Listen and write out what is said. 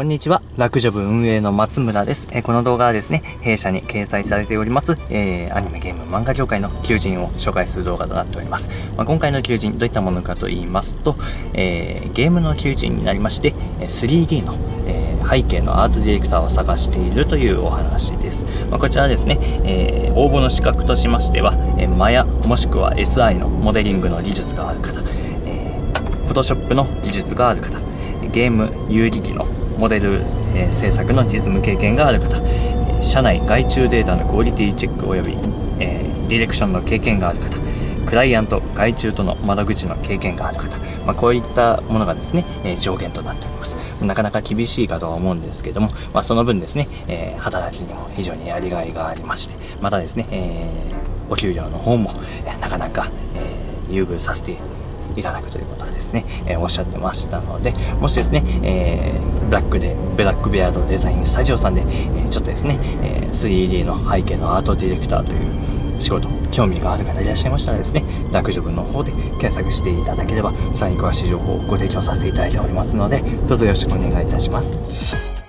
こんにちは。ラクジョブ運営の松村です。えーこの動画はですね、弊社に掲載されております、えーアニメゲーム漫画業界の求人を紹介する動画となっております。まあ、今回の求人、どういったものかと言いますと、えーゲームの求人になりまして、3D の、え背景のアートディレクターを探しているというお話です。まあ、こちらですね、え応募の資格としましては、えーマヤもしくは SI のモデリングの技術がある方、えー、Photoshop の技術がある方、ゲーム有機機のモデル、えー制作の実務経験がある方、社内外注データのクオリティチェック及び、えーディレクションの経験がある方クライアント外注との窓口の経験がある方、まあ、こういったものがですね、えー上限となっております。なかなか厳しいかとは思うんですけども、まあ、その分ですね、えー働きにも非常にやりがいがありましてまたですね、えーお給料の方も、えなかなか、え優遇させていただくということはですね、えーおっしゃってましたので、もしですね、えーブラックで、ブラックベアードデザインスタジオさんで、えーちょっとですね、え 3D の背景のアートディレクターという仕事、興味がある方いらっしゃいましたらですね、楽ジョブの方で検索していただければ、さらに詳しい情報をご提供させていただいておりますので、どうぞよろしくお願いいたします。